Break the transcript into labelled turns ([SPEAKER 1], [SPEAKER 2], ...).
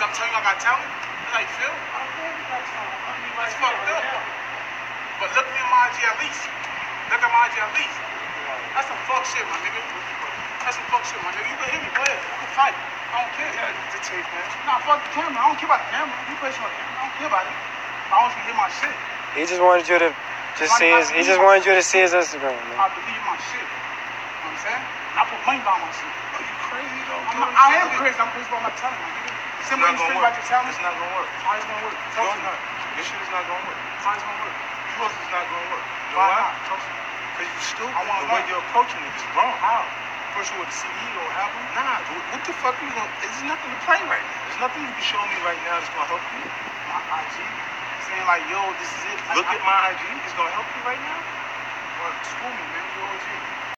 [SPEAKER 1] got talent? That's how you feel? That's fucked up. But look at my IG at least. Look at my IG at least. That's some fuck shit, my nigga. That's some fuck shit, my nigga. You can hit me, go ahead. I can fight. I don't care.
[SPEAKER 2] Yeah, the tape, man.
[SPEAKER 1] Nah, fuck the camera. I don't care about the camera. You play on the camera. I don't care about it. I want you to hear my shit.
[SPEAKER 3] He just wanted you to just see his. He just wanted you to see his Instagram, man.
[SPEAKER 1] I believe my shit. You I'm saying? I put money behind my shit.
[SPEAKER 2] Are you crazy, though?
[SPEAKER 1] I'm not, I am crazy. I'm crazy about my talent, my nigga.
[SPEAKER 2] It's
[SPEAKER 1] Same
[SPEAKER 2] not
[SPEAKER 1] way you
[SPEAKER 2] gonna
[SPEAKER 1] crazy
[SPEAKER 2] work.
[SPEAKER 1] about your talent.
[SPEAKER 2] It's not gonna work.
[SPEAKER 1] How it's gonna work?
[SPEAKER 2] No, it's
[SPEAKER 1] me.
[SPEAKER 2] not. This shit is not gonna work.
[SPEAKER 1] How it's gonna work?
[SPEAKER 2] Trust is not gonna work. You know
[SPEAKER 1] Why
[SPEAKER 2] why?
[SPEAKER 1] not? Talk me.
[SPEAKER 2] Because you're stupid.
[SPEAKER 1] I wanna
[SPEAKER 2] the way you're approaching it is wrong.
[SPEAKER 1] How? First with the CD or album?
[SPEAKER 2] Nah, what what the fuck are you gonna... There's nothing to play right now. There's nothing you can show me right now that's gonna help you.
[SPEAKER 1] My IG. Saying like, yo, this is it. Like,
[SPEAKER 2] Look
[SPEAKER 1] I-
[SPEAKER 2] at my IG. It's gonna help you right now.
[SPEAKER 1] Well, school me, man. You always here.